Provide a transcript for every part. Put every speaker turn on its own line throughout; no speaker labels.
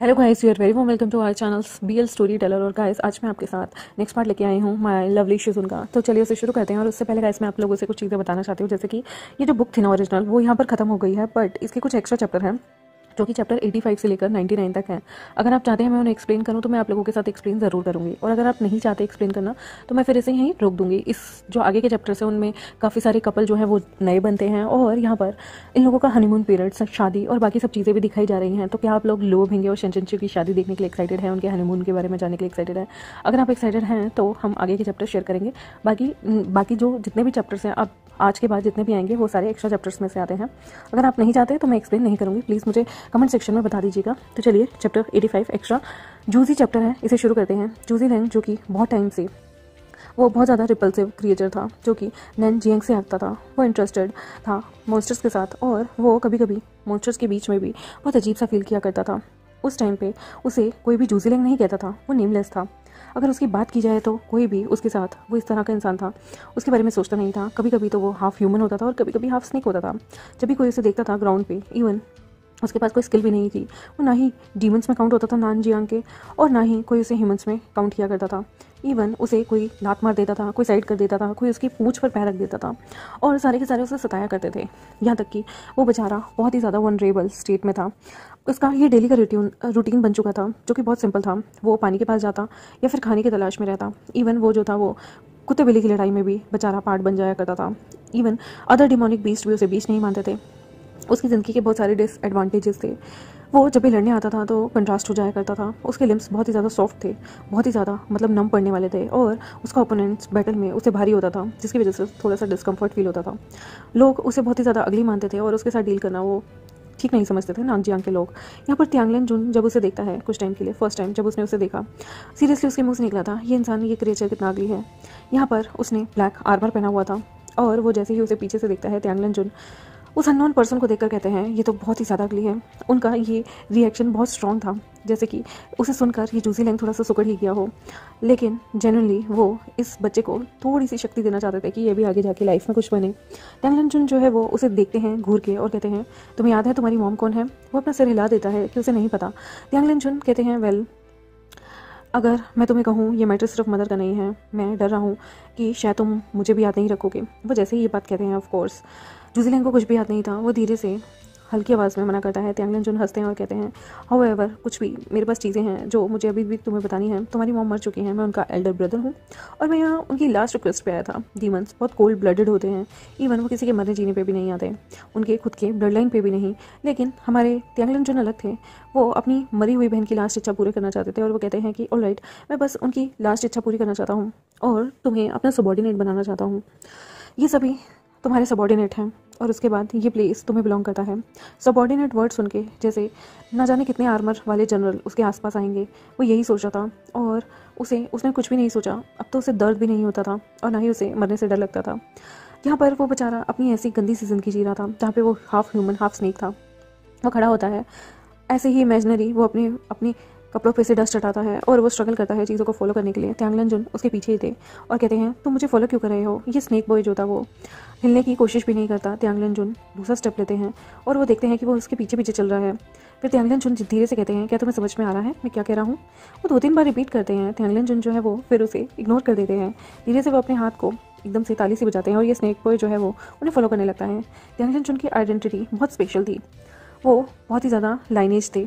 Hello guys you are very welcome to our channel B L storyteller और guys आज मैं आपके साथ नेक्स्ट पार्ट लेके आई हूँ माय लवली शूज़ उनका तो चलिए उसे शुरू करते हैं और उससे पहले गाइस मैं आप लोगों से कुछ चीज़ें बताना चाहती हूँ, जैसे कि ये जो बुक थी ना ओरिजिनल वो यहाँ पर खत्म हो गई है बट इसके कुछ एक्स्ट्रा चैप्टर हैं। जो कि चैप्टर 85 से लेकर 99 तक है। अगर आप चाहते हैं मैं उन्हें एक्सप्लेन करूँ तो मैं आप लोगों के साथ एक्सप्लेन ज़रूर करूँगी। और अगर आप नहीं चाहते एक्सप्लेन करना तो मैं फिर इसे यहीं रोक दूँगी। इस जो आगे के चैप्टर्स हैं, उनमें काफ़ी सारे कपल जो है, वो नए बनते हैं। और यहाँ पर इन लोगों का हनीमून पीरियड शादी और बाकी सब चीज़ें भी दिखाई जा रही हैं। तो क्या आप लोग लोग होंगे और शंचनचू की शादी देखने के लिए एक्साइटेड है, उनके हनीमून के बारे में जानने के लिए एक्साइटेड है? अगर आप एक्साइटेड हैं तो हम आगे के चैप्टर शेयर करेंगे। बाकी बाकी जो जितने भी चैप्टर्स हैं, आप आज के बाद जितने भी आएँगे, वो सारे एक्स्ट्रा चैप्टर्स में से आते हैं। अगर आप नहीं चाहते तो मैं एक्सप्लेन नहीं करूँगी। प्लीज़ मुझे कमेंट सेक्शन में बता दीजिएगा। तो चलिए चैप्टर 85 एक्स्ट्रा जूजी चैप्टर है, इसे शुरू करते हैं। जूजी लैंग जो कि बहुत टाइम से, वो बहुत ज़्यादा रिपल्सिव क्रिएचर था, जो कि नैन जियंग से आता था। वो इंटरेस्टेड था मॉन्स्टर्स के साथ और वो कभी कभी मॉन्स्टर्स के बीच में भी बहुत अजीब सा फील किया करता था। उस टाइम पे उसे कोई भी जूजीलैंग नहीं कहता था, वो नेमलेस था। अगर उसकी बात की जाए तो कोई भी उसके साथ, वो इस तरह का इंसान था। उसके बारे में सोचता नहीं था। कभी कभी तो वो हाफ़ ह्यूमन होता था और कभी कभी हाफ़ स्नेक होता था। जब भी कोई उसे देखता था ग्राउंड पे इवन उसके पास कोई स्किल भी नहीं थी। वो ना ही डीमंस में काउंट होता था नान जियांग के और ना ही कोई उसे ह्यूमंस में काउंट किया करता था। इवन उसे कोई लात मार देता था, कोई साइड कर देता था, कोई उसकी पूछ पर पैर रख देता था, और सारे के सारे उसे सताया करते थे। यहाँ तक कि वो बेचारा बहुत ही ज़्यादा वनरेबल स्टेट में था। उसका ये डेली का रूटीन रूटीन बन चुका था, जो कि बहुत सिंपल था। वो पानी के पास जाता, या फिर खाने की तलाश में रहता। इवन वो जो था, वो कुत्ते बिल्ली की लड़ाई में भी बेचारा पार्ट बन जाया करता था। इवन अदर डिमोनिक बीस्ट भी उसे बीच नहीं मानते थे। उसकी ज़िंदगी के बहुत सारे डिसएडवांटेजेस थे। वो जब भी लड़ने आता था तो कंट्रास्ट हो जाया करता था। उसके लिम्स बहुत ही ज़्यादा सॉफ्ट थे, बहुत ही ज़्यादा मतलब नम पड़ने वाले थे और उसका ओपोनेंट्स बैटल में उसे भारी होता था, जिसकी वजह से थोड़ा सा डिस्कम्फर्ट फील होता था। लोग उसे बहुत ही ज़्यादा अगली मानते थे और उसके साथ डील करना वो ठीक नहीं समझते थे नानजियांग के लोग। यहाँ पर त्यांगलन जुन जब उसे देखता है कुछ टाइम के लिए फ़र्स्ट टाइम जब उसने उसे देखा सीरियसली उसके मुँह से निकला था, ये इंसान, ये क्रिएचर कितना अगली है? यहाँ पर उसने ब्लैक आर्मर पहना हुआ था और वो जैसे ही उसे पीछे से देखता है त्यांगलन जुन उस अननोन पर्सन को देखकर कहते हैं, ये तो बहुत ही ज़्यादा अगली है। उनका ये रिएक्शन बहुत स्ट्रॉन्ग था। जैसे कि उसे सुनकर ये जूसी लैंग थोड़ा सा सुकड़ ही गया हो। लेकिन जेनुअनली वो इस बच्चे को थोड़ी सी शक्ति देना चाहते थे कि ये भी आगे जाके लाइफ में कुछ बने। टैंगलन चुन जो है वो उसे देखते हैं घूर के और कहते हैं, तुम्हें याद है तुम्हारी मॉम कौन है? वो अपना सिर हिला देता है कि उसे नहीं पता। टैंगलन चुन कहते हैं वेल अगर मैं तुम्हें कहूँ, ये मैटर सिर्फ़ मदर का नहीं है। मैं डर रहा हूँ कि शायद तुम मुझे भी याद नहीं रखोगे। वो जैसे ही ये बात कहते हैं ऑफ़ कोर्स जूजीलैंग को कुछ भी याद नहीं था। वो धीरे से हल्की आवाज़ में मना करता है त्यांगलन जुन हँसते हैं और कहते हैं हाउ एवर कुछ भी, मेरे पास चीज़ें हैं जो मुझे अभी भी तुम्हें बतानी है। तुम्हारी मॉम मर चुकी हैं, मैं उनका एल्डर ब्रदर हूँ और मैं यहाँ उनकी लास्ट रिक्वेस्ट पे आया था। डीमंस बहुत कोल्ड ब्लडेड होते हैं। इवन वो किसी के मरने जीने पे भी नहीं आते। उनके खुद के ब्लड लाइन पे भी नहीं। लेकिन हमारे त्यांगलन जुन अलग थे। वो अपनी मरी हुई बहन की लास्ट इच्छा पूरी करना चाहते थे और वो कहते हैं कि ऑल राइट मैं बस उनकी लास्ट इच्छा पूरी करना चाहता हूँ और तुम्हें अपना सबॉर्डिनेट बनाना चाहता हूँ। ये सभी तुम्हारे सबॉर्डिनेट हैं। और उसके बाद ये प्लेस तुम्हें बिलोंग करता है। सबॉर्डिनेट वर्ड सुन के, जैसे, ना जाने कितने आर्मर वाले जनरल उसके आसपास आएँगे। वो यही सोच था, और उसे, उसने कुछ भी नहीं सोचा। अब तो उसे दर्द भी नहीं होता था, और ना ही उसे मरने से डर लगता था। यहाँ पर वो बेचारा अपनी ऐसी गंदी सी ज़िंदगी जी रहा था, जहाँ पे वो हाफ़ ह्यूमन हाफ़ स्नेक था। वो खड़ा होता है। ऐसे ही इमेजनरी वो अपनी अपनी कपड़ों पे से डस्ट हटाता है, और वो स्ट्रगल करता है चीज़ों को फॉलो करने के लिए। त्यांगलन जुन उसके पीछे ही थे, और कहते हैं, तुम मुझे फॉलो क्यों कर रहे हो? ये स्नेक बॉय जो था वो। हिलने की कोशिश भी नहीं करता त्यांगलन जुन। दूसरा स्टेप लेते हैं और वो देखते हैं कि वो उसके पीछे पीछे चल रहा है। फिर त्यांगलन जुन धीरे से कहते हैं, क्या तुम्हें समझ में आ रहा है? मैं क्या कह रहा हूँ? वो दो तीन बार रिपीट करते हैं। त्यांगलन जुन जो है वो फिर उसे इग्नोर कर देते हैं। धीरे से वो अपने हाथ को एकदम से ताली से बजाते हैं और ये स्नेक बॉय जो है वो उन्हें फॉलो करने लगता है। त्यांगलन जुन की आइडेंटिटी बहुत स्पेशल थी। वो बहुत ही ज़्यादा लाइनेज थे।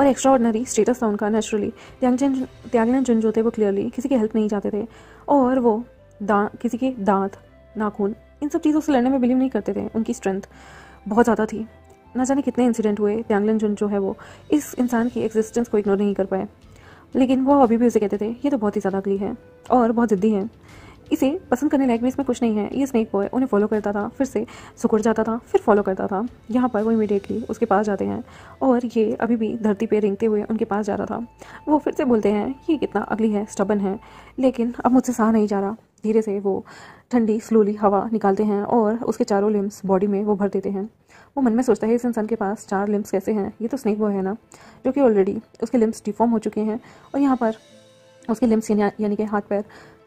और एक्स्ट्रा ऑर्डनरी स्टेटस था उनका नेचुरली त्यागजन त्यागलन जुन जो थे वो क्लियरली किसी की हेल्प नहीं चाहते थे। और वो दांत किसी के दांत नाखून। इन सब चीज़ों से लड़ने में बिलीव नहीं करते थे, उनकी स्ट्रेंथ बहुत ज़्यादा थी। ना जाने कितने इंसिडेंट हुए त्यांगलन जुन जो है वो, इस इंसान की एग्जिस्टेंस को इग्नोर नहीं कर पाए। लेकिन वो अभी भी उसे कहते थे, ये तो बहुत ही ज़्यादा अगली है और बहुत ज़िद्दी है। इसे पसंद करने लायक भी इसमें कुछ नहीं है। ये स्नेक बॉय उन्हें फॉलो करता था, फिर से सुकुड़ जाता था, फिर फॉलो करता था। यहाँ पर वो इमीडिएटली उसके पास जाते हैं और ये अभी भी धरती पर रेंगते हुए उनके पास जा रहा था। वो फिर से बोलते हैं, ये कितना अगली है स्टबन है। लेकिन अब मुझसे सहा नहीं जा रहा। धीरे से वो ठंडी स्लोली हवा निकालते हैं और उसके चारों लिम्स बॉडी में वो भर देते हैं। वो मन में सोचता है, इस इंसान के पास चार लिम्स कैसे हैं? ये तो स्नेक बॉय है ना? जो कि ऑलरेडी उसके लिम्स डिफॉर्म हो चुके हैं और यहाँ पर उसके लिम्स यानी कि हाथ पैर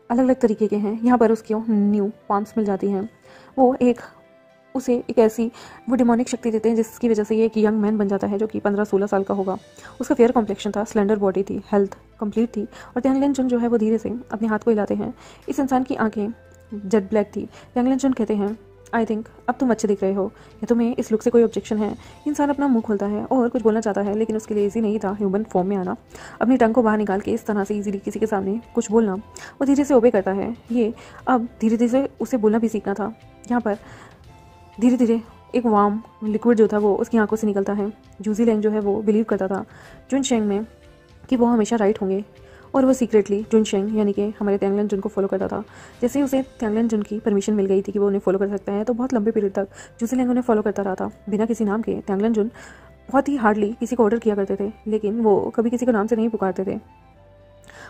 अलग अलग तरीके के हैं। यहाँ पर उसको न्यू पाम्स मिल जाती हैं। वो एक, उसे एक ऐसी वो डिमोनिक शक्ति देते हैं जिसकी वजह से ये एक यंग मैन बन जाता है जो कि पंद्रह सोलह साल का होगा। उसका फेयर कॉम्प्लेक्शन था स्लेंडर बॉडी थी हेल्थ कंप्लीट थी और त्यांगलिन जुन जो है वो धीरे से अपने हाथ को हिलाते हैं। इस इंसान की आँखें जेड ब्लैक थी। त्यांगलेन जुन कहते हैं आई थिंक अब तुम अच्छे दिख रहे हो। या तुम्हें इस लुक से कोई ऑब्जेक्शन है? इंसान अपना मुँह खोलता है और कुछ बोलना चाहता है, लेकिन उसके लिए ईजी नहीं था ह्यूमन फॉर्म में आना। अपनी टंग को बाहर निकाल के इस तरह से इजीली किसी के सामने कुछ बोलना, वो धीरे से ओबे करता है। ये अब धीरे धीरे उसे बोलना भी सीखना था। यहाँ पर धीरे धीरे एक वार्म लिक्विड जो था वो उसकी आँखों से निकलता है। जूजी लैंग जो है वो बिलीव करता था जुन शेंग में, कि वो हमेशा राइट होंगे। और वो सीक्रेटली जुन शेंग यानी कि हमारे त्यांगलन जुन को फॉलो करता था। जैसे ही उसे त्यांगलन जुन की परमिशन मिल गई थी कि वो उन्हें फॉलो कर सकता है तो बहुत लंबे पीरियड तक जूसी लैंग उन्हें फॉलो करता रहा था। बिना किसी नाम के त्यांगलन जुन बहुत ही हार्डली किसी को ऑर्डर किया करते थे, लेकिन वो कभी किसी को नाम से नहीं पुकारते थे।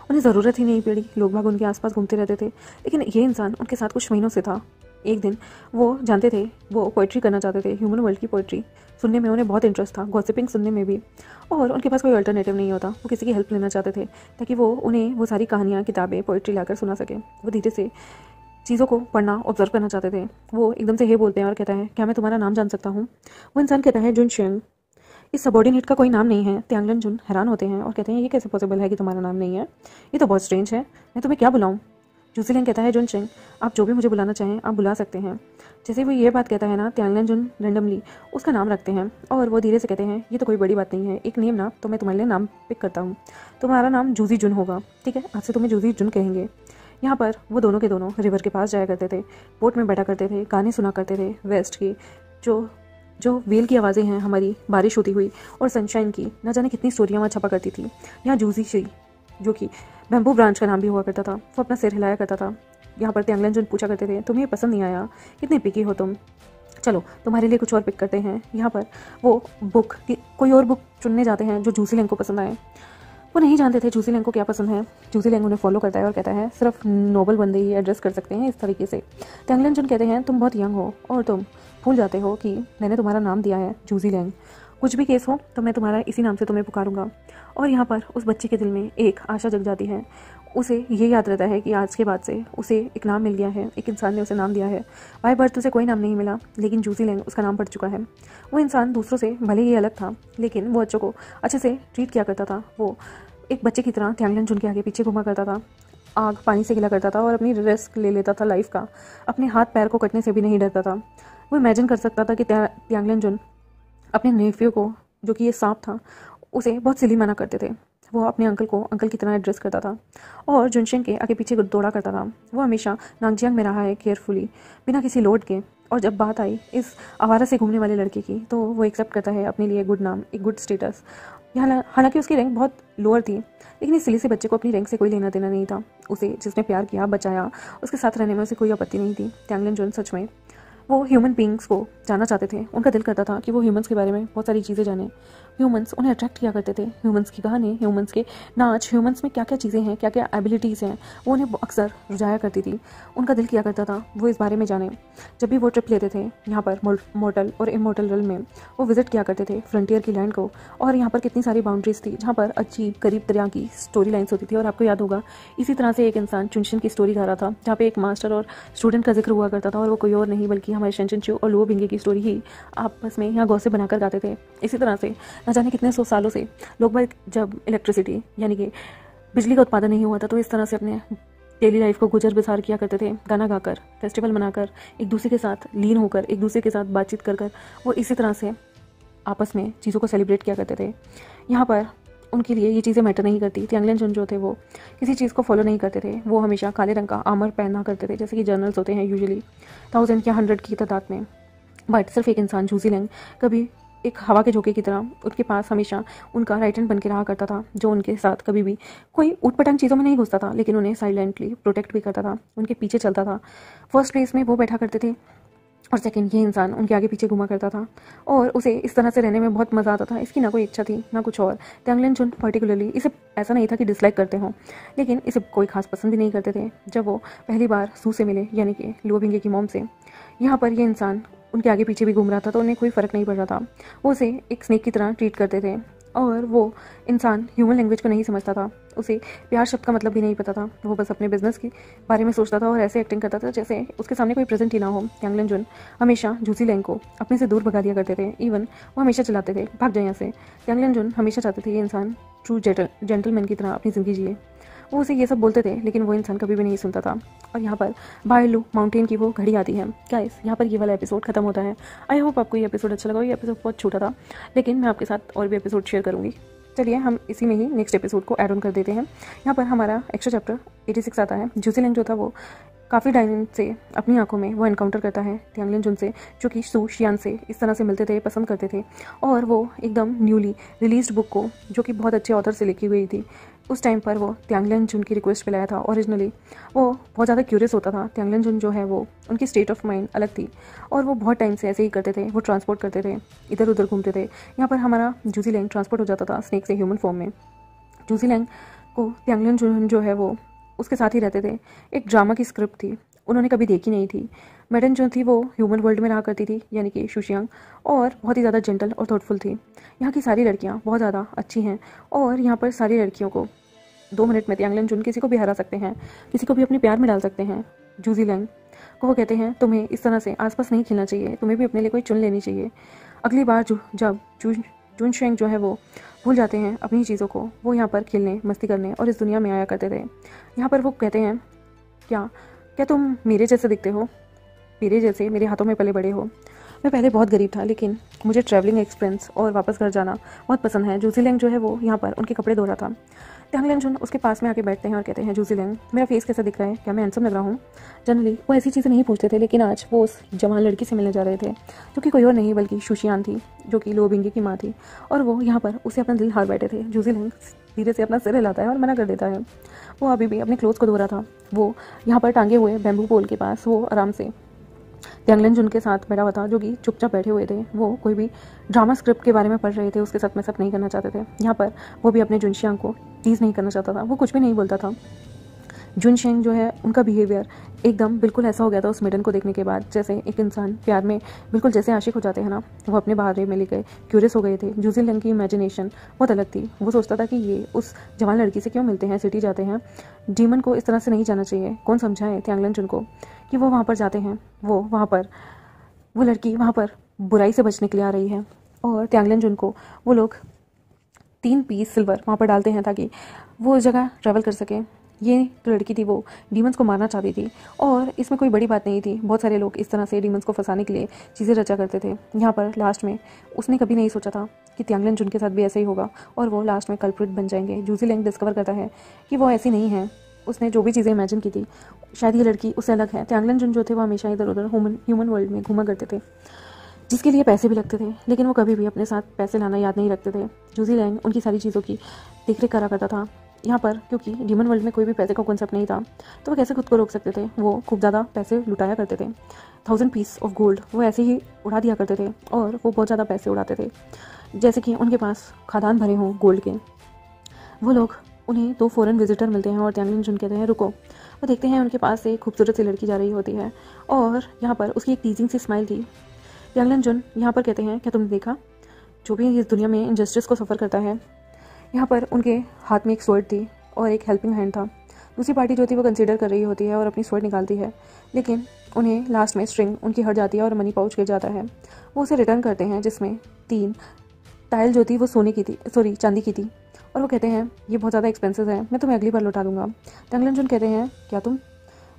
उन्हें ज़रूरत ही नहीं पड़ी, लोग भाग उनके आसपास घूमते रहते थे, लेकिन ये इंसान उनके साथ कुछ महीनों से था। एक दिन वो जानते थे, वो पोइट्री करना चाहते थे ह्यूमन वर्ल्ड की पोइट्री सुनने में उन्हें बहुत इंटरेस्ट था गॉसिपिंग सुनने में भी। और उनके पास कोई अल्टरनेटिव नहीं होता, वो किसी की हेल्प लेना चाहते थे, ताकि वो उन्हें वो सारी कहानियाँ, किताबें पोइट्री लाकर सुना सके। वो धीरे से चीज़ों को पढ़ना ऑब्ज़र्व करना चाहते थे। वो एकदम से हे बोलते हैं और कहता है, क्या मैं तुम्हारा नाम जान सकता हूँ? वो इंसान कहता है, जुन शेंग इस सबॉर्डिनेट का कोई नाम नहीं है। त्यांगलन जुन हैरान होते हैं और कहते हैं, ये कैसे पॉसिबल है कि तुम्हारा नाम नहीं है? ये तो बहुत स्ट्रेंज है। मैं तुम्हें क्या बुलाऊँ? जूसीलिन कहता है, जुन सिंह आप जो भी मुझे बुलाना चाहें, आप बुला सकते हैं। जैसे वो ये बात कहता है ना त्यांगलन जुन रेंडमली, उसका नाम रखते हैं और वो धीरे से कहते हैं, ये तो कोई बड़ी बात नहीं है, एक नेम ना तो मैं तुम्हारे लिए नाम पिक करता हूँ। तुम्हारा नाम जूजी जुन होगा, ठीक है? आज से तुम्हें जूजी जुन कहेंगे। यहाँ पर वो दोनों के दोनों रिवर के पास जाया करते थे बोट में बैठा करते थे, गाने सुना करते थे वेस्ट की, जो जो वेल की आवाज़ें हैं, हमारी बारिश होती हुई और सनशाइन की, ना जाने कितनी स्टोरियाँ वहाँ छपा करती थी। यहाँ जूजी श्री जो कि बैम्बू ब्रांच का नाम भी हुआ करता था, वो अपना सिर हिलाया करता था। यहाँ पर त्यांगलन जुन पूछा करते थे, तुम्हें पसंद नहीं आया? कितने पिकी हो तुम? चलो, तुम्हारे लिए कुछ और पिक करते हैं। यहाँ पर वो बुक कोई और बुक चुनने जाते हैं जो जूसी लैंग को पसंद आए। वो नहीं जानते थे जूसी लैंग को क्या पसंद है। जूसी लैंग उन्हें फॉलो करता है और कहता है, सिर्फ़ नोबल बंदे ही एड्रेस कर सकते हैं इस तरीके से। त्यांगलन जुन कहते हैं, तुम बहुत यंग हो और तुम भूल जाते हो कि मैंने तुम्हारा नाम दिया है जूसी लेंग कुछ भी केस हो तो मैं तुम्हारा इसी नाम से तुम्हें पुकारूँगा। और यहाँ पर उस बच्चे के दिल में एक आशा जग जाती है। उसे ये याद रहता है कि आज के बाद से उसे एक नाम मिल गया है, एक इंसान ने उसे नाम दिया है। बाय बर्थ उसे कोई नाम नहीं मिला, लेकिन जूसी लैंग उसका नाम पड़ चुका है। वो इंसान दूसरों से भले ही अलग था, लेकिन वो बच्चों को अच्छे से ट्रीट किया करता था। वो एक बच्चे की तरह त्यांगलन झुन के आगे पीछे घुमा करता था। आग पानी से गिला करता था और अपनी रिस्क ले लेता था लाइफ का। अपने हाथ पैर को कटने से भी नहीं डरता था। वो इमेजिन कर सकता था कि त्यांगलन जुन अपने नेफ्यू को, जो कि ये सांप था, उसे बहुत सिली मना करते थे। वो अपने अंकल को अंकल की तरह एड्रेस करता था और जुनशेंग के आगे पीछे दौड़ा करता था। वो हमेशा नांगजियांग में रहा है केयरफुली बिना किसी लोड के। और जब बात आई इस आवारा से घूमने वाले लड़के की तो वो एक्सेप्ट करता है अपने लिए गुड नाम, एक गुड स्टेटस हालाँकि उसकी रैंक बहुत लोअर थी, लेकिन इस सिली से बच्चे को अपनी रैंक से कोई लेना देना नहीं था। उसे जिसने प्यार किया, बचाया, उसके साथ रहने में उसे कोई आपत्ति नहीं थी। टैंगलन जोन सच में वो ह्यूमन बींग्स को जानना चाहते थे। उनका दिल करता था कि वो ह्यूमन्स के बारे में बहुत सारी चीज़ें जाने। ह्यूमंस उन्हें अट्रैक्ट किया करते थे। ह्यूमंस की कहानी ह्यूमंस के नाच ह्यूमंस में क्या क्या चीज़ें हैं क्या क्या एबिलिटीज़ हैं, वो उन्हें अक्सर रुझाया करती थी। उनका दिल किया करता था, वो इस बारे में जाने। जब भी वो ट्रिप लेते थे, यहाँ पर मोटल और इमोटल रल में, वो विज़िट किया करते थे फ्रंटियर की लैंड को। और यहाँ पर कितनी सारी बाउंड्रीज थी, जहाँ पर अजीब करीब तरह की स्टोरी लाइन्स होती थी। और आपको याद होगा, इसी तरह से एक इंसान चुनशन की स्टोरी गा रहा था, जहाँ पे एक मास्टर और स्टूडेंट का ज़िक्र हुआ करता था, और वो कोई और नहीं, बल्कि हमारे शेंशन चू और लुओ बिंगे की स्टोरी ही आपस में यहाँ गौसे बनाकर गाते थे। इसी तरह से न जाने कितने सौ सालों से लोग भाई जब इलेक्ट्रिसिटी यानी कि बिजली का उत्पादन नहीं हुआ था तो इस तरह से अपने डेली लाइफ को गुजर बसार किया करते थे, गाना गाकर फेस्टिवल मनाकर, एक दूसरे के साथ लीन होकर, एक दूसरे के साथ बातचीत कर कर, वो इसी तरह से आपस में चीज़ों को सेलिब्रेट किया करते थे। यहाँ पर उनके लिए ये चीज़ें मैटर नहीं करती थी। अंग्लन जो थे वो किसी चीज़ को फॉलो नहीं करते थे। वो हमेशा काले रंग का आमर पहना करते थे, जैसे कि जर्नल्स होते हैं यूजुअली थाउज़ेंड या हंड्रेड की तादाद में। बट सिर्फ़ एक इंसान जूसी लेंग कभी एक हवा के झोंके की तरह उनके पास हमेशा उनका राइट हैंड बन के रहा करता था, जो उनके साथ कभी भी कोई उठपटांग चीज़ों में नहीं घुसता था, लेकिन उन्हें साइलेंटली प्रोटेक्ट भी करता था, उनके पीछे चलता था। फ़र्स्ट प्लेस में वो बैठा करते थे और सेकंड ये इंसान उनके आगे पीछे घुमा करता था और उसे इस तरह से रहने में बहुत मज़ा आता था। इसकी ना कोई इच्छा थी, ना कुछ और। त्यांगलिन जुन पर्टिकुलरली इसे ऐसा नहीं था कि डिसलाइक करते हों, लेकिन इसे कोई खास पसंद भी नहीं करते थे, जब वो पहली बार सू से मिले, यानी कि लुओबिंगे की मोम से। यहाँ पर ये इंसान उनके आगे पीछे भी घूम रहा था तो उन्हें कोई फ़र्क नहीं पड़ रहा था। वो उसे एक स्नेक की तरह ट्रीट करते थे और वो इंसान ह्यूमन लैंग्वेज को नहीं समझता था। उसे प्यार शब्द का मतलब भी नहीं पता था। वो बस अपने बिज़नेस के बारे में सोचता था और ऐसे एक्टिंग करता था जैसे उसके सामने कोई प्रेजेंट ही ना हो। यांगलन जुन हमेशा जूसी लैंग को अपने से दूर भगा दिया करते थे। इवन वो हमेशा चलाते थे, भाग जाए यहाँ से। यांगलन जुन हमेशा चाहते थे ये इंसान ट्रू जेंटलमैन की तरह अपनी ज़िंदगी जिए। वो उसे ये सब बोलते थे, लेकिन वो इंसान कभी भी नहीं सुनता था। और यहाँ पर बायलू माउंटेन की वो घड़ी आती है। गाइस यहाँ पर ये वाला एपिसोड खत्म होता है। आई होप आपको ये एपिसोड अच्छा लगा। ये एपिसोड बहुत छोटा था, लेकिन मैं आपके साथ और भी एपिसोड शेयर करूँगी। चलिए, हम इसी में ही नेक्स्ट एपिसोड को एड ऑन कर देते हैं। यहाँ पर हमारा एक्स्ट्रा चैप्टर 86 आता है। जूसीलैंग जो था, वो काफ़ी टाइम से अपनी आँखों में वो एनकाउंटर करता है त्यांगलिन जुन से, जो कि सू शियान से इस तरह से मिलते थे, पसंद करते थे। और वो एकदम न्यूली रिलीज़ बुक को, जो कि बहुत अच्छे ऑथर से लिखी हुई थी। उस टाइम पर वो त्यांगलन जुन की रिक्वेस्ट पे लाया था ओरिजिनली वो बहुत ज़्यादा क्यूरियस होता था। त्यांगलन जुन जो है वो, उनकी स्टेट ऑफ़ माइंड अलग थी। और वो बहुत टाइम से ऐसे ही करते थे, वो ट्रांसपोर्ट करते थे इधर उधर घूमते थे। यहाँ पर हमारा जूसी लैंग ट्रांसपोर्ट हो जाता था स्नेक से ह्यूमन फॉर्म में। जूजी लैंग को त्यांगलन जुन जो है वो, उसके साथ ही रहते थे। एक ड्रामा की स्क्रिप्ट थी। उन्होंने कभी देखी नहीं थी। मैडम जो थी वो ह्यूमन वर्ल्ड में रहा करती थी, यानी कि शुशियांग, और बहुत ही ज़्यादा जेंटल और थॉटफुल थी। यहाँ की सारी लड़कियाँ बहुत ज़्यादा अच्छी हैं, और यहाँ पर सारी लड़कियों को दो मिनट में त्यांगलन जुन किसी को भी हरा सकते हैं, किसी को भी अपने प्यार में डाल सकते हैं। जूजी लैंग को वो कहते हैं, तुम्हें इस तरह से आसपास नहीं खेलना चाहिए, तुम्हें भी अपने लिए कोई चुन लेनी चाहिए। अगली बार जो, जब जून शेंग जो है वो भूल जाते हैं अपनी चीज़ों को, वो यहाँ पर खेलने, मस्ती करने और इस दुनिया में आया करते थे। यहाँ पर वो कहते हैं, क्या क्या तुम मेरे जैसे दिखते हो? मेरे जैसे, मेरे हाथों में पले बड़े हो। मैं पहले बहुत गरीब था, लेकिन मुझे ट्रैवलिंग एक्सपीरियंस और वापस घर जाना बहुत पसंद है। जूसी लैंग जो है वो यहाँ पर उनके कपड़े धो रहा था त्यांग लेंग उसके पास में आके बैठते हैं और कहते हैं जूसी लैंग मेरा फेस कैसा दिख रहा है? क्या मैं हैंडसम लग रहा हूँ? जनरली वो ऐसी चीज़ें नहीं पूछते थे, लेकिन आज वो उस जवान लड़की से मिलने जा रहे थे, जो कि कोई और नहीं, बल्कि सुशियान थी, जो कि लोबिंगी की माँ थी। और वो यहाँ पर उसे अपना दिल हार बैठे थे। जूसी लैंग धीरे से अपना सिर हिलाता है और मना कर देता है। वो अभी भी अपने क्लोथ्स को धो रहा था। वो यहाँ पर टांगे हुए बैम्बू पोल के पास, वो आराम से यांगलन जुन के साथ बैठा हुआ था, जो कि चुपचाप बैठे हुए थे। वो कोई भी ड्रामा स्क्रिप्ट के बारे में पढ़ रहे थे, उसके साथ में सब नहीं करना चाहते थे। यहाँ पर वो भी अपने जुनशियांग को टीज़ नहीं करना चाहता था। वो कुछ भी नहीं बोलता था। जुन शेंग जो है, उनका बिहेवियर एकदम बिल्कुल ऐसा हो गया था उस मेडन को देखने के बाद, जैसे एक इंसान प्यार में बिल्कुल जैसे आशिक हो जाते हैं ना, वो अपने बारे में ले गए क्यूरियस हो गए थे जूजी लंग की इमेजिनेशन बहुत अलग थी। वो सोचता था कि ये उस जवान लड़की से क्यों मिलते हैं सिटी जाते हैं? डीमन को इस तरह से नहीं जाना चाहिए। कौन समझाए त्यांगलन जुन को कि वो वहाँ पर जाते हैं? वो वहाँ पर, वो लड़की वहाँ पर बुराई से बचने के लिए आ रही है। और त्यांगलन जुन को, वो लोग तीन पीस सिल्वर वहाँ पर डालते हैं ताकि वो उस जगह ट्रैवल कर सके। ये लड़की थी वो डीमंस को मारना चाहती थी। और इसमें कोई बड़ी बात नहीं थी। बहुत सारे लोग इस तरह से डीमंस को फंसाने के लिए चीज़ें रचा करते थे। यहाँ पर लास्ट में उसने कभी नहीं सोचा था कि त्यांगलन जुन के साथ भी ऐसा ही होगा और वो लास्ट में कल्प्रिट बन जाएँगे। जूसी लैंग डिस्कवर करता है कि वो ऐसी नहीं है। उसने जो भी चीज़ें इमेजिन की थी, शायद ये लड़की उससे अलग है। त्यांगलन जुन जो थे वो हमेशा इधर उधर ह्यूमन ह्यूमन वर्ल्ड में घूमा करते थे, जिसके लिए पैसे भी लगते थे। लेकिन वो कभी भी अपने साथ पैसे लाना याद नहीं रखते थे। जूजी लैंग उनकी सारी चीज़ों की देख रेख करा करता था। यहाँ पर, क्योंकि डीमन वर्ल्ड में कोई भी पैसे का कॉन्सेप्ट नहीं था तो वो कैसे खुद को रोक सकते थे? वो खूब ज़्यादा पैसे लुटाया करते थे। थाउज़ेंड पीस ऑफ़ गोल्ड वो ऐसे ही उड़ा दिया करते थे, और वो बहुत ज़्यादा पैसे उड़ाते थे। जैसे कि उनके पास खादान भरे हों गोल्ड के। वो लोग, उन्हें दो फ़ॉरन विजिटर मिलते हैं, और त्यांगलिन जुन कहते हैं, रुको। वो देखते हैं, उनके पास एक खूबसूरत सी लड़की जा रही होती है, और यहाँ पर उसकी एक टीजिंग सी स्माइल थी। त्यांगलिन जुन यहाँ पर कहते हैं, क्या तुमने देखा? जो भी इस दुनिया में इनजस्टिस को सफ़र करता है यहाँ पर उनके हाथ में एक स्वर्ड थी और एक हेल्पिंग हैंड था। दूसरी पार्टी जो थी वो कंसिडर कर रही होती है और अपनी स्वर्ड निकालती है। लेकिन उन्हें लास्ट में स्ट्रिंग उनकी हट जाती है और मनी पाउच गिर जाता है। वो उसे रिटर्न करते हैं, जिसमें तीन टाइल जो थी वो सोने की थी सॉरी चांदी की थी। और वो कहते हैं, ये बहुत ज़्यादा एक्सपेंसिव है, मैं तुम्हें अगली बार लौटा दूँगा। टंगलन जुन कहते हैं, क्या तुम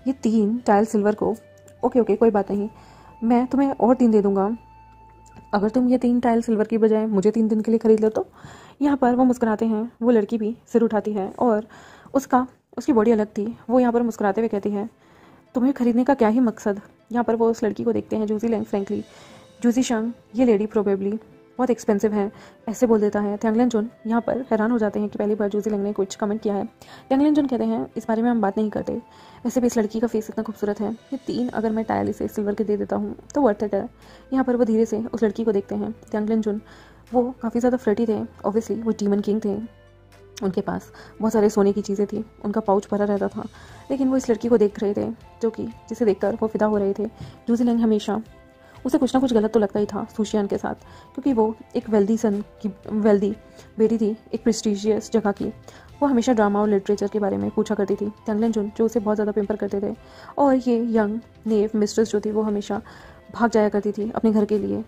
ये तीन टाइल सिल्वर को? ओके ओके, कोई बात नहीं, मैं तुम्हें और तीन दे दूँगा। अगर तुम ये तीन टाइल सिल्वर की बजाय मुझे तीन दिन के लिए खरीद लो तो यहाँ पर वो मुस्कुराते हैं, वो लड़की भी सिर उठाती है और उसका, उसकी बॉडी अलग थी, वो यहाँ पर मुस्कुराते हुए कहती है, तुम्हें खरीदने का क्या ही मकसद? यहाँ पर वो उस लड़की को देखते हैं जूजी लैंग फ्रेंकली जूजी शंग ये लेडी प्रोबेबली बहुत एक्सपेंसिव है। ऐसे बोल देता है। त्यांगलन जुन यहाँ पर हैरान हो जाते हैं कि पहली बार जूसी लैंग ने कुछ कमेंट किया है। त्यांगलन जुन कहते हैं, इस बारे में हम बात नहीं करते। वैसे भी इस लड़की का फेस इतना खूबसूरत है ये तीन अगर मैं टायल इसे सिल्वर के दे देता हूँ तो वर्थ इट है। यहाँ पर वो धीरे से उस लड़की को देखते हैं। त्यांगलन जुन, वो काफ़ी ज़्यादा फ्लटी थे। ऑब्वियसली वो डीमन किंग थे उनके पास। बहुत सारे सोने की चीज़ें थी। उनका पाउच भरा रहता था। लेकिन वो इस लड़की को देख रहे थे, जो कि, जिसे देखकर वो फिदा हो रहे थे। न्यूजीलैंड हमेशा उसे कुछ ना कुछ गलत तो लगता ही था सुशियान के साथ, क्योंकि वो एक वेल्दी सन की वेल्दी बेटी थी, एक प्रेस्टिजियस जगह की। वो हमेशा ड्रामा और लिटरेचर के बारे में पूछा करती थी तंगलन जुन जो उसे बहुत ज़्यादा पेम्पर करते थे। और ये यंग नेव मिस्ट्रेस जो थी, वो हमेशा भाग जाया करती थी अपने घर के लिए।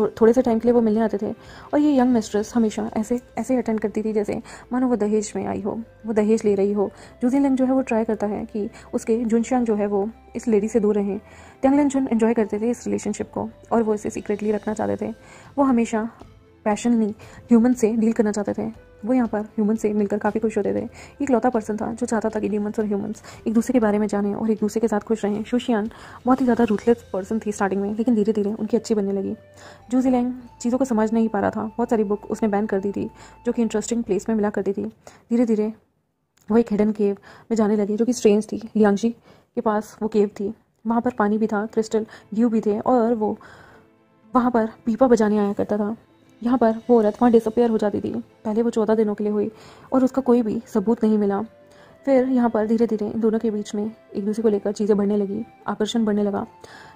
थोड़े से टाइम के लिए वो मिलने आते थे। और ये यंग मिस्ट्रेस हमेशा ऐसे ऐसे अटेंड करती थी, जैसे, मानो वो दहेज में आई हो, वो दहेज ले रही हो। जूजिन जो है वो ट्राई करता है कि उसके जुनशांग जो है वो इस लेडी से दूर रहें। त्यांगलन जुन इन्जॉय करते थे इस रिलेशनशिप को, और वो इसे सीक्रेटली रखना चाहते थे। वो हमेशा पैशनली ह्यूमन से डील करना चाहते थे। वो यहाँ पर ह्यूमन से मिलकर काफ़ी खुश होते थे। एक लौता पर्सन था जो चाहता था कि ह्यूमन्स और ह्यूमंस एक दूसरे के बारे में जाने और एक दूसरे के साथ खुश रहें। शुशियान बहुत ही ज़्यादा रूथलेस पर्सन थी स्टार्टिंग में, लेकिन धीरे धीरे उनकी अच्छी बनने लगी। जूजी लैंग चीज़ों को समझ नहीं पा रहा था। बहुत सारी बुक उसने बैन कर दी थी, जो कि इंटरेस्टिंग प्लेस में मिला करती थी। धीरे धीरे वो एक हिडन केव में जाने लगी, जो कि स्ट्रेंज थी। लियांगजी के पास वो केव थी। वहाँ पर पानी भी था क्रिस्टल व्यू भी थे और वो वहाँ पर पीपा बजाने आया करता था। यहाँ पर वो औरत वहाँ डिसअपेयर हो जाती थी। पहले वो चौदह दिनों के लिए हुई और उसका कोई भी सबूत नहीं मिला। फिर यहाँ पर धीरे धीरे इन दोनों के बीच में एक दूसरे को लेकर चीज़ें बढ़ने लगी, आकर्षण बढ़ने लगा।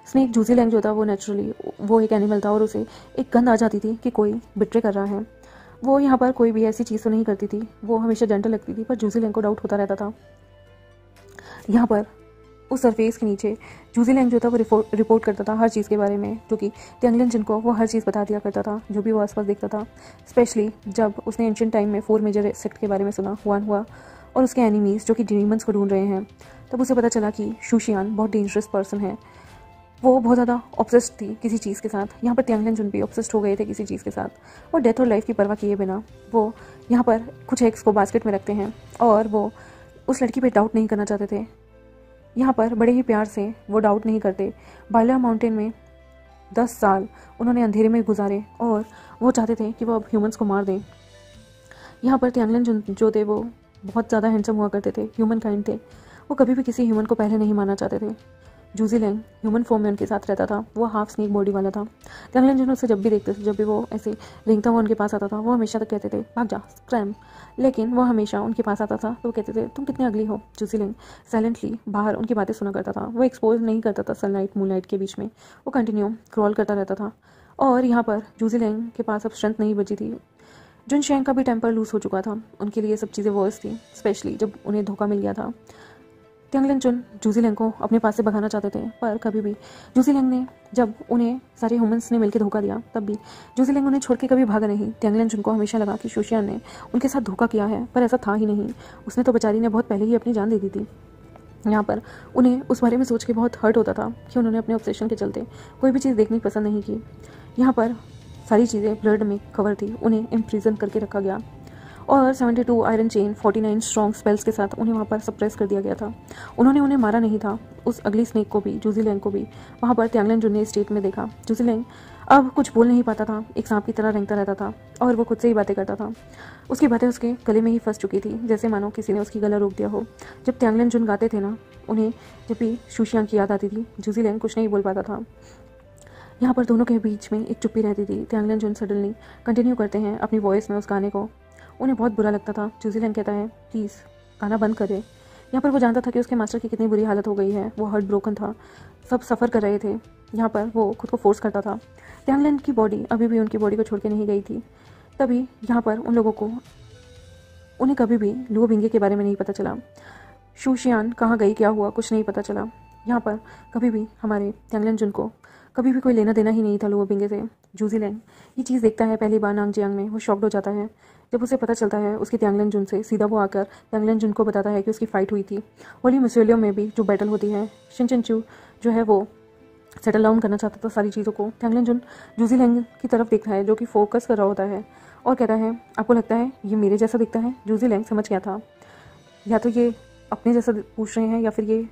स्नेक जूसी लैंग जो था वो नेचुरली वो एक एनिमल था और उसे एक गंध आ जाती थी कि कोई बिट्रे कर रहा है। वो यहाँ पर कोई भी ऐसी चीज़ तो नहीं करती थी। वो हमेशा जेंटल लगती थी, पर जूसी लैंग को डाउट होता रहता था। यहाँ पर उस सरफेस के नीचे जूजी लैंग जो था, वो रिपोर्ट करता था हर चीज़ के बारे में, जो कि जिनको, वो हर चीज़ बता दिया करता था, जो भी वो आसपास देखता था। स्पेशली जब उसने एंशियन टाइम में फोर मेजर सेक्ट के बारे में सुना हुआ हुआ, और उसके एनिमीज़ जो कि डीमंस को ढूंढ रहे हैं। तब उसे पता चला कि शूशियान बहुत डेंजरस पर्सन है। वो बहुत ज़्यादा ऑब्सेस्ड थी किसी चीज़ के साथ। यहाँ पर त्यांगलन जुन भी ऑब्सेस्ड हो गए थे किसी चीज़ के साथ। और डेथ और लाइफ की परवाह किए बिना, वो यहाँ पर कुछ एक्स को बास्केट में रखते हैं, और वो उस लड़की पे डाउट नहीं करना चाहते थे। यहाँ पर बड़े ही प्यार से वो डाउट नहीं करते। बाला माउंटेन में दस साल उन्होंने अंधेरे में गुजारे और वो चाहते थे कि वो अब ह्यूमंस को मार दें। यहाँ पर त्यानलन जो जो थे वो बहुत ज़्यादा हैंडसम हुआ करते थे ह्यूमन काइंड थे। वो कभी भी किसी ह्यूमन को पहले नहीं मानना चाहते थे। जूजीलैंग ह्यूमन फॉर्म में उनके साथ रहता था, वो हाफ़ स्नेक बॉडी वाला था। जो उसे जब भी देखते थे, जब भी वो ऐसे रेंगता हुआ उनके पास आता था, वो हमेशा तक कहते थे, भाग जा स्क्रैम लेकिन वो हमेशा उनके पास आता था तो वो कहते थे, तुम कितने अगली हो? जूजीलैंग साइलेंटली बाहर उनकी बातें सुना करता था। वो एक्सपोज नहीं करता था सनलाइट मूनलाइट के बीच में। वो कंटिन्यू क्रॉल करता रहता था। और यहाँ पर जूजीलैंग के पास अब स्ट्रेंथ नहीं बची थी जुन शेंग का भी टेम्पर लूज हो चुका था। उनके लिए सब चीज़ें वर्स थी स्पेशली जब उन्हें धोखा मिल गया था। त्यांगलेंग चुन जूजीलेंग को अपने पास से भगाना चाहते थे, पर कभी भी। जूजीलेंग ने जब उन्हें सारे ह्यूमंस ने मिलकर धोखा दिया, तब भी जूजीलेंग उन्हें छोड़ के कभी भागा नहीं। त्यांगलेंग चुन को हमेशा लगा कि शोशियान ने उनके साथ धोखा किया है, पर ऐसा था ही नहीं। उसने तो बेचारी ने बहुत पहले ही अपनी जान दे दी थी। यहाँ पर उन्हें उस बारे में सोच के बहुत हर्ट होता था कि उन्होंने अपने ऑब्सेशन के चलते कोई भी चीज़ देखनी पसंद नहीं की। यहाँ पर सारी चीज़ें ब्लड में कवर थी, उन्हें इम्प्रिजन करके रखा गया। और 72 आयरन चेन 49 स्ट्रॉन्ग स्पेल्स के साथ उन्हें वहाँ पर सप्रेस कर दिया गया था। उन्होंने उन्हें मारा नहीं था, उस अगली स्नेक को भी जूजी लैंग को भी। वहाँ पर त्यांगलन जुन ने स्टेट में देखा जूजी लैंग अब कुछ बोल नहीं पाता था, एक सांप की तरह रेंगता रहता था और वो खुद से ही बातें करता था। उसकी बातें उसके गले में ही फंस चुकी थी, जैसे मानो किसी ने उसकी गला रोक दिया हो। जब त्यांगलन जुन गाते थे ना, उन्हें जब भी सुशियाँ की याद आती थी जूजी लैंग कुछ नहीं बोल पाता था। यहाँ पर दोनों के बीच में एक चुप्पी रहती थी। त्यांगलन जुन सडनली कंटिन्यू करते हैं अपनी वॉइस में उस गाने को। उन्हें बहुत बुरा लगता था। न्यूजीलैंड कहता है, प्लीज़, गाना बंद करे। यहाँ पर वो जानता था कि उसके मास्टर की कितनी बुरी हालत हो गई है। वो हार्ट ब्रोकन था। सब सफ़र कर रहे थे। यहाँ पर वो खुद को फोर्स करता था। टैंगलैंड की बॉडी अभी भी उनकी बॉडी को छोड़ के नहीं गई थी। तभी यहाँ पर उन लोगों को, उन्हें कभी भी लुओ बिंगे के बारे में नहीं पता चला। शूशियान कहाँ गई, क्या हुआ, कुछ नहीं पता चला। यहाँ पर कभी भी हमारे टैंगलैंड जुन को कभी भी कोई लेना देना ही नहीं था लुओ बिंगे से। जूजीलैंड ये चीज़ देखता है पहली बार नांग जियांग में। वो शॉक्ड हो जाता है। जब उसे पता चलता है उसकी त्यांगलन जुन से, सीधा वो आकर त्यांगलन जुन को बताता है कि उसकी फ़ाइट हुई थी। होली मिसोलियो में भी जो बैटल होती है शिनचन चू जो है वो सेटल डाउन करना चाहता था सारी चीज़ों को। त्यांगलन जुन जूजी लैंग की तरफ़ देखता है जो कि फोकस कर रहा होता है और कहता है, आपको लगता है ये मेरे जैसा दिखता है? जूजी लैंग समझ गया था। या तो ये अपने जैसा पूछ रहे हैं या फिर ये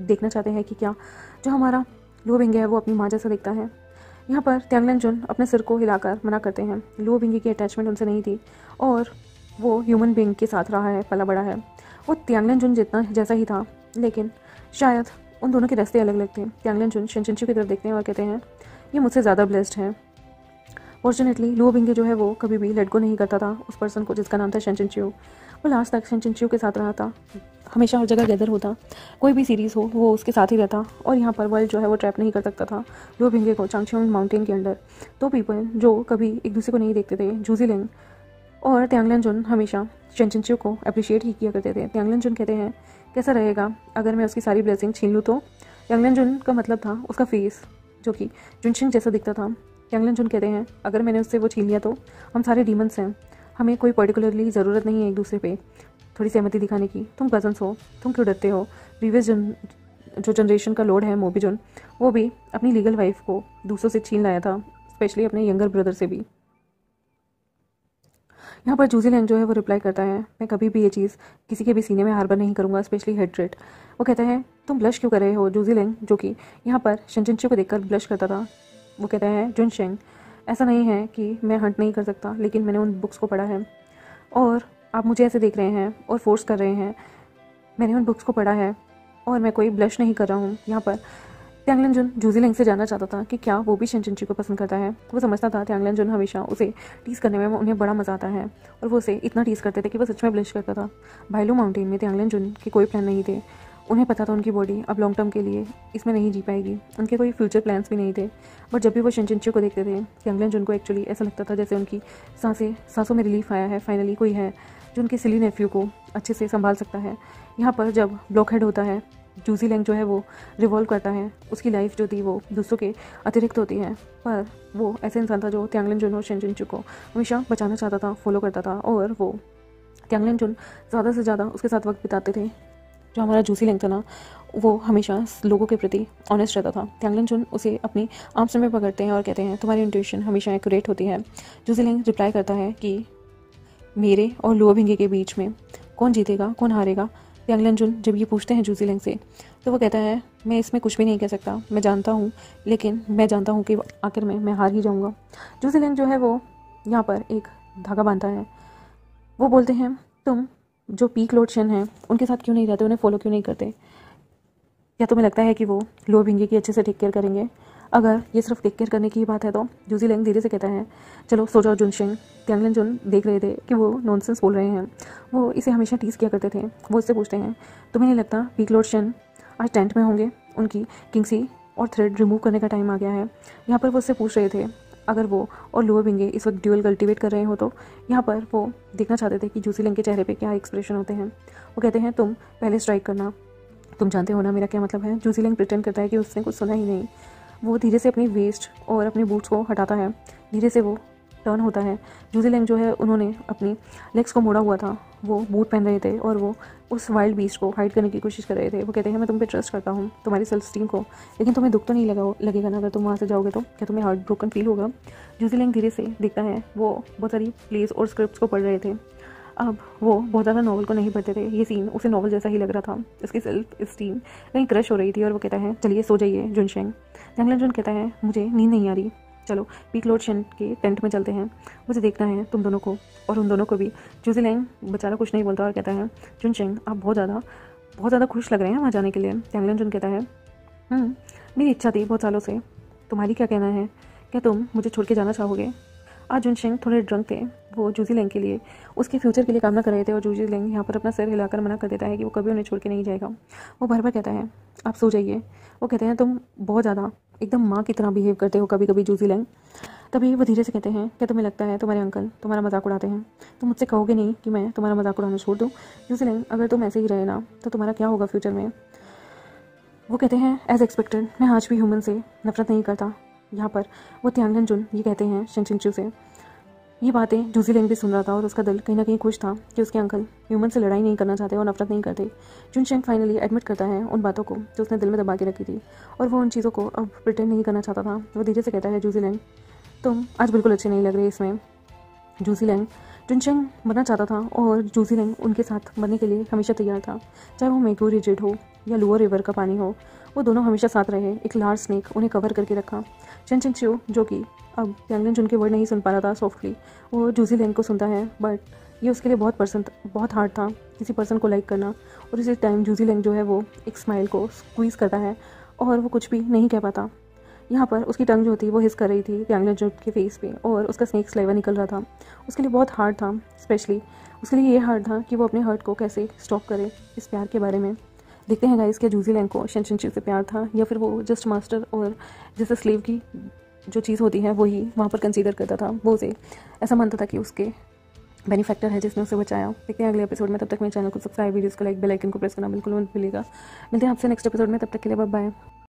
देखना चाहते हैं कि क्या जो हमारा लो बिंगे है, वो अपनी माँ जैसा दिखता है। यहाँ पर त्यांगलन जुन अपने सिर को हिलाकर मना करते हैं। लू भिंगी की अटैचमेंट उनसे नहीं थी, और वो ह्यूमन बींग के साथ रहा है, पला बड़ा है। वो त्यांगलन जुन जितना जैसा ही था, लेकिन शायद उन दोनों के रास्ते अलग अलग थे। त्यांगलन जुन शनचंचू की तरफ़ देखते हैं और कहते हैं, ये मुझसे ज़्यादा ब्लेस्ड है। फॉर्चुनेटली लुओ बिंगे जो है वो कभी भी लेट गो नहीं करता था। उस पर्सन को जिसका नाम था शेंचन चियो वो लास्ट तक शेंचन चियो के साथ रहा था। हमेशा हर जगह गैदर होता। कोई भी सीरीज़ हो, वो उसके साथ ही रहता। और यहाँ पर वर्ल्ड जो है वो ट्रैप नहीं कर सकता था लुओ बिंगे को चांगशियोंग माउंटेन के अंदर। दो पीपल जो कभी एक दूसरे को नहीं देखते थे जूजी लेंग और त्यांगलन जुन हमेशा शेंचन चियो को अप्रिशिएट ही किया करते थे। त्यांगलन जुन कहते हैं, कैसा रहेगा अगर मैं उसकी सारी ब्लेसिंग छीन लूँ तो? यांगलन जुन का मतलब था उसका फेस जो कि जुनशिंग जैसा दिखता था। यांगलन जुन कहते हैं, अगर मैंने उससे वो छीन लिया तो? हम सारे डीमंस हैं। हमें कोई पर्टिकुलरली ज़रूरत नहीं है एक दूसरे पे थोड़ी सहमति दिखाने की। तुम कजन्स हो, तुम क्यों डरते हो? प्रीवियस जन जो जनरेशन का लोड है मोबी जुन वो भी अपनी लीगल वाइफ को दूसरों से छीन लाया था स्पेशली अपने यंगर ब्रदर से भी। यहाँ पर जूजी लैंग जो है, वो रिप्लाई करता है, मैं कभी भी ये चीज़ किसी के भी सीने में हार्बर नहीं करूँगा स्पेशली हेड वो कहता है, तुम ब्लश क्यों कर रहे हो जूजी लैंग जो कि यहाँ पर शनचिंचो को देखकर ब्लश करता था। वो कहते हैं जुन शेंग ऐसा नहीं है कि मैं हंट नहीं कर सकता, लेकिन मैंने उन बुक्स को पढ़ा है। और आप मुझे ऐसे देख रहे हैं और फोर्स कर रहे हैं। मैंने उन बुक्स को पढ़ा है और मैं कोई ब्लश नहीं कर रहा हूँ यहाँ पर। त्यांगलन जुन जूजीलिंग से जानना चाहता था कि क्या वो भी शिनचिंची को पसंद करता है। वो समझता था त्यांगलन जुन हमेशा उसे टीस करने में उन्हें बड़ा मज़ा आता है और वो उसे इतना टीस करते थे कि वो सच में ब्लश करता था। भाईलू माउंटेन में त्यांगलन जुन के कोई प्लान नहीं थे। उन्हें पता था उनकी बॉडी अब लॉन्ग टर्म के लिए इसमें नहीं जी पाएगी। उनके कोई फ्यूचर प्लान्स भी नहीं थे। बट जब भी वो शिनचिंची को देखते थे त्यांगलन जुन को एक्चुअली ऐसा लगता था जैसे उनकी साँसें, सांसों में रिलीफ आया है फाइनली कोई है जो उनके सिली नेफ्यू को अच्छे से संभाल सकता है। यहाँ पर जब ब्लॉक हेड होता है जूसी लैंग जो है वो रिवॉल्व करता है, उसकी लाइफ जो थी वो दूसरों के अतिरिक्त होती है। पर वो ऐसे इंसान था जो त्यांगलिन जुन और शेंजिन को हमेशा बचाना चाहता था फॉलो करता था और वो त्यांगलिन जुन ज़्यादा से ज़्यादा उसके साथ वक्त बिताते थे। जो हमारा जूसी लिंग था ना, वो हमेशा लोगों के प्रति ऑनेस्ट रहता था। त्यांगलिन जुन उसे अपनी आर्म्स में पकड़ते हैं और कहते हैं, तुम्हारी इंट्यूशन हमेशा एक्यूरेट होती है। जूसी लिंग रिप्लाई करता है कि, मेरे और लुआ भिंगे के बीच में कौन जीतेगा, कौन हारेगा? यांगलन जुन जब ये पूछते हैं जूसी लेंग से तो वो कहता है, मैं इसमें कुछ भी नहीं कह सकता। मैं जानता हूँ, लेकिन मैं जानता हूँ कि आखिर में मैं हार ही जाऊँगा। जूसी लेंग जो है वो यहाँ पर एक धागा बांधता है। वो बोलते हैं, तुम जो पीक लोड लोडशन हैं, उनके साथ क्यों नहीं रहते, उन्हें फॉलो क्यों नहीं करते? या तुम्हें लगता है कि वो लो भिंगे की अच्छे से टेक केयर करेंगे? अगर ये सिर्फ़ टेक केयर करने की बात है तो जूजी लेंग धीरे से कहता है, चलो, सो जाओ, जुन सिंह त्यांगलन जुन देख रहे थे कि वो नॉनसेंस बोल रहे हैं। वो इसे हमेशा टीस किया करते थे। वो इससे पूछते हैं, तुम्हें नहीं लगता पीक लॉर्ड शन आज टेंट में होंगे? उनकी किंगसी और थ्रेड रिमूव करने का टाइम आ गया है। यहाँ पर वो उससे पूछ रहे थे अगर वो और लोअर बिंगे इस वक्त ड्यूअल कल्टिवेट कर रहे हो तो यहाँ पर वो देखना चाहते थे कि जूसी लिंग के चेहरे पे क्या एक्सप्रेशन होते हैं। वो कहते हैं, तुम पहले स्ट्राइक करना। तुम जानते हो ना मेरा क्या मतलब है? जूसी लिंग प्रिटेंड करता है कि उसने कुछ सुना ही नहीं। वो धीरे से अपनी वेस्ट और अपने बूट्स को हटाता है। धीरे से वो टर्न होता है। जूजी लैंग जो है, उन्होंने अपनी लेग्स को मोड़ा हुआ था। वो बूट पहन रहे थे और वो उस वाइल्ड बीस्ट को हाइड करने की कोशिश कर रहे थे। वो कहते हैं, मैं तुम पे ट्रस्ट करता हूँ, तुम्हारी सेल्फ स्टीम को। लेकिन तुम्हें दुख तो नहीं लगा, लगेगा ना? अगर तुम वहाँ से जाओगे तो क्या तुम्हें हार्ट ब्रोकन फील होगा? जूजी लैंग धीरे से देखता है। वो बहुत सारी प्लेस और स्क्रिप्ट को पढ़ रहे थे। अब वो बहुत ज़्यादा नॉवल को नहीं पढ़ते थे। ये सीन उसे नॉवल जैसा ही लग रहा था। उसकी सेल्फ स्टीम कहीं क्रश हो रही थी और वो कहता है, चलिए सो जाइए जुनशेंग जंगलन जुन कहता है, मुझे नींद नहीं आ रही। चलो पीक लोड शन के टेंट में चलते हैं। मुझे देखना है तुम दोनों को और उन दोनों को भी। जूजीलैंग बेचारा कुछ नहीं बोलता और कहता है जुन शेंग आप बहुत ज़्यादा बहुत ज़्यादा खुश लग रहे हैं वहाँ जाने के लिए जंगलन जुन कहता है। हम्म, मेरी इच्छा थी बहुत सालों से। तुम्हारी क्या कहना है? क्या तुम मुझे छोड़ के जाना चाहोगे? आज जुन शेंग थोड़े ड्रंक थे वो जूजी लैंग के लिए उसके फ्यूचर के लिए कामना कर रहे थे और जूजी लैंग यहाँ पर अपना सर हिलाकर मना कर देता है कि वो कभी उन्हें छोड़ के नहीं जाएगा। वो भर भर कहता है आप सो जाइए। वो कहते हैं तुम बहुत ज़्यादा एकदम माँ की तरह बिहेव करते हो कभी कभी जूसी लैंग। तभी वो धीरे से कहते हैं, क्या तुम्हें लगता है तुम्हारे अंकल तुम्हारा मज़ाक उड़ाते हैं? तुम मुझसे कहोगे नहीं कि मैं तुम्हारा मज़ाक उड़ाना छोड़ दूँ। जूसी लैंग, अगर तुम ऐसे ही रहे ना तो तुम्हारा क्या होगा फ्यूचर में? वो कहते हैं एज एक्सपेक्टेड मैं आज भी ह्यूमन से नफरत नहीं करता। यहाँ पर वो त्यांगन जुन ये कहते हैं शिनचिंचू से। ये बातें जूजी लेंग भी सुन रहा था और उसका दिल कहीं ना कहीं खुश था कि उसके अंकल ह्यूमन से लड़ाई नहीं करना चाहते और नफरत नहीं करते। जुन शेंग फाइनली एडमिट करता है उन बातों को जो उसने दिल में दबा के रखी थी और वो उन चीज़ों को अब प्रिटेंड नहीं करना चाहता था। वो धीरे से कहता है जूजी लेंग, तुम आज बिल्कुल अच्छे नहीं लग रहे इसमें। जूसी लेंग जुनशेंग मरना चाहता था और जूसी लेंग उनके साथ मरने के लिए हमेशा तैयार था। चाहे वो मैगू रिजिड हो या लोअर रिवर का पानी हो वो दोनों हमेशा साथ रहे एक लार्ज स्नेक उन्हें कवर करके रखा। चेन चेन चियो जो कि अब यांगलिन जुन के वर्ड नहीं सुन पा रहा था सॉफ्टली वो जूजी लेंग को सुनता है बट ये उसके लिए बहुत पर्सन बहुत हार्ड था किसी पर्सन को लाइक करना। और इसी टाइम जूजी लैंग जो है वो एक स्माइल को स्क्वीज़ करता है और वो कुछ भी नहीं कह पाता। यहाँ पर उसकी टंग जो थी वो हिस कर रही थी यांगना जो के फेस पे और उसका स्नेक स्लेवर निकल रहा था। उसके लिए बहुत हार्ड था स्पेशली उसके लिए ये हार्ड था कि वो अपने हर्ट को कैसे स्टॉप करे इस प्यार के बारे में। देखते हैं गाइस क्या जूजी लैंग को शनशनची से प्यार था या फिर वो जस्ट मास्टर और जैसे स्लेव की जो चीज़ होती है वही वहाँ पर कंसीडर करता था, वो उसे ऐसा मानता था कि उसके बेनिफैक्टर है जिसने उसे बचाया। देखते हैं अगले एपिसोड में, तब तक मेरे चैनल को सब्सक्राइब वीडियोस को लाइक बेल आइकन को प्रेस करना बिल्कुल मत भूलिएगा। मिलते हैं आपसे नेक्स्ट एपिसोड में, तब तक के लिए बाय